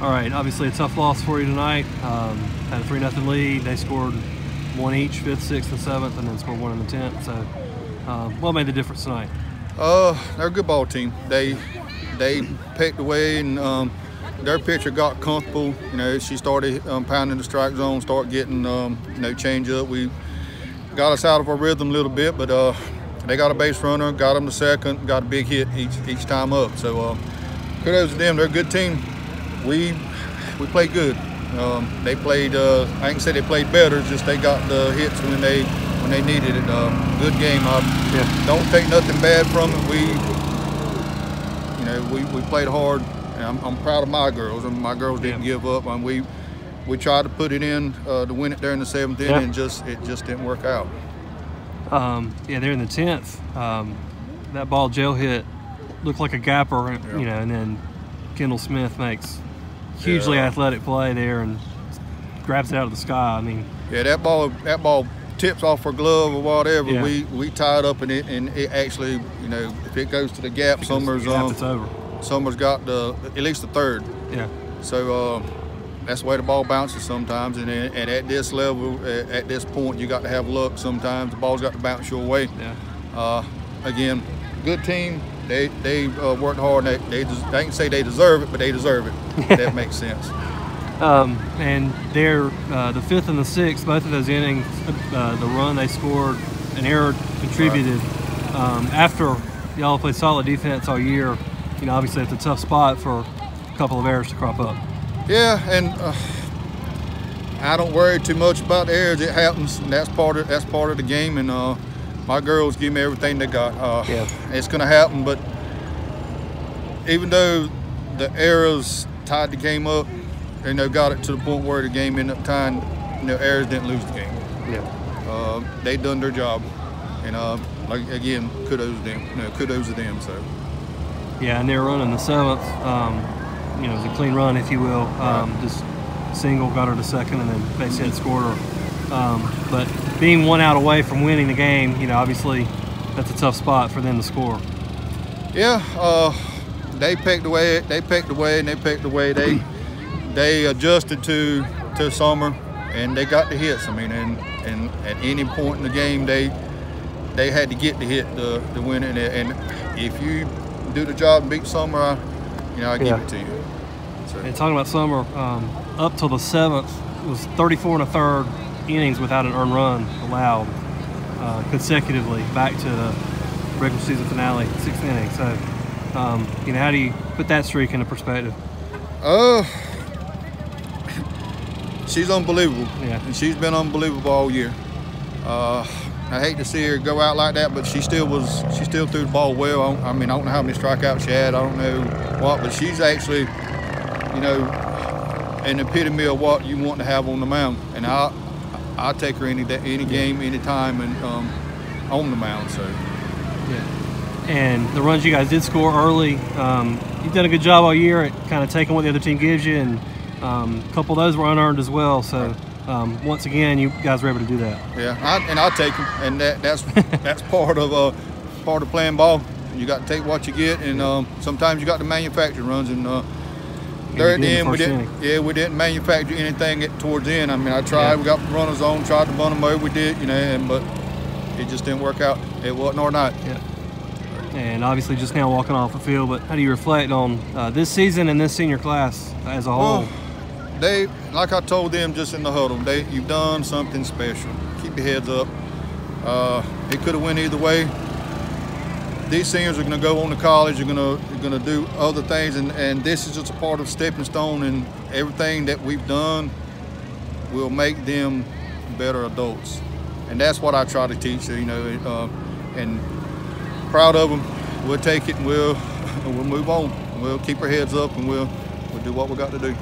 All right, obviously a tough loss for you tonight. Um, had a 3 0 lead. They scored one each, fifth, sixth, and seventh, and then scored one in the tenth. So, um, what made the difference tonight? Uh, they're a good ball team. They they picked away, and um, their pitcher got comfortable. You know, she started um, pounding the strike zone, start getting um, you know change up. We got us out of our rhythm a little bit, but uh, they got a base runner, got them the second, got a big hit each each time up. So uh, kudos to them. They're a good team we we played good. Um, they played. Uh, I can say they played better. Just they got the hits when they when they needed it. Um, good game. I yeah. don't take nothing bad from it. We you know we, we played hard. And I'm, I'm proud of my girls. And my girls didn't yeah. give up. And we we tried to put it in uh, to win it there in the seventh inning, yeah. and just it just didn't work out. Um, yeah, they're in the tenth. Um, that ball Joe hit looked like a gapper, you know, and then Kendall Smith makes hugely yeah. athletic play there and grabs it out of the sky. I mean, yeah, that ball that ball tips off her glove or whatever. Yeah. We we tied up in it, and it actually, you know, if it goes to the gap, Summers um, it's over. Summers got the at least the third. Yeah. So uh, that's the way the ball bounces sometimes, and and at this level, at this point, you got to have luck. Sometimes the ball's got to bounce your way. Yeah. Uh, again, good team. They they uh, worked hard. They, they I can say they deserve it, but they deserve it. that makes sense. Um, and they're uh, the fifth and the sixth, both of those innings, uh, the run they scored, an error contributed. Right. Um, after y'all played solid defense all year, you know, obviously it's a tough spot for a couple of errors to crop up. Yeah, and uh, I don't worry too much about the errors. It happens, and that's part of that's part of the game. And uh, my girls give me everything they got. Uh, yeah. It's going to happen, but even though the errors tied the game up, you know, got it to the point where the game ended up tying, you know, errors didn't lose the game. Yeah. Uh, they done their job, and uh, like again, kudos to them. You know, kudos to them. So. Yeah, and they're running the seventh. Um, you know, it was a clean run, if you will. Um, right. Just single, got her to second, and then base hit scored her. Um, but being one out away from winning the game, you know, obviously that's a tough spot for them to score. Yeah, uh, they picked away. They picked away, and they picked away. They they adjusted to to summer, and they got the hits. I mean, and and at any point in the game, they they had to get the hit to, to win it. And if you do the job and beat summer, I, you know, I give yeah. it to you. So. And talking about summer, um, up till the seventh was 34 and a third innings without an earned run allowed uh, consecutively back to the regular season finale, sixth inning. So, um, you know, how do you put that streak into perspective? Uh, she's unbelievable. Yeah. And she's been unbelievable all year. Uh, I hate to see her go out like that, but she still was. She still threw the ball well. I, I mean, I don't know how many strikeouts she had. I don't know what, but she's actually, you know, an epitome of what you want to have on the mound. And I, I take her any day, any game, any time, and um, on the mound. So. Yeah. And the runs you guys did score early, um, you've done a good job all year at kind of taking what the other team gives you, and um, a couple of those were unearned as well. So. Um, once again, you guys were able to do that. Yeah, I, and I'll take them, and that, that's that's part of uh, part of playing ball. You got to take what you get, and um, sometimes you got to manufacture runs. And uh, there at the end, we didn't. Inning. Yeah, we didn't manufacture anything at, towards the end. I mean, I tried. Yeah. We got runners on, tried to bunt them over. We did, you know, and, but it just didn't work out. It wasn't our night. Yeah. And obviously, just now walking off the field. But how do you reflect on uh, this season and this senior class as a whole? Well, they, like I told them just in the huddle, they you've done something special. Keep your heads up. Uh, it could have went either way these seniors are going to go on to college. They're going to going to do other things, and, and this is just a part of stepping stone. And everything that we've done will make them better adults, and that's what I try to teach. You know, uh, and proud of them. We'll take it, and we'll we'll move on. We'll keep our heads up, and we'll we'll do what we got to do.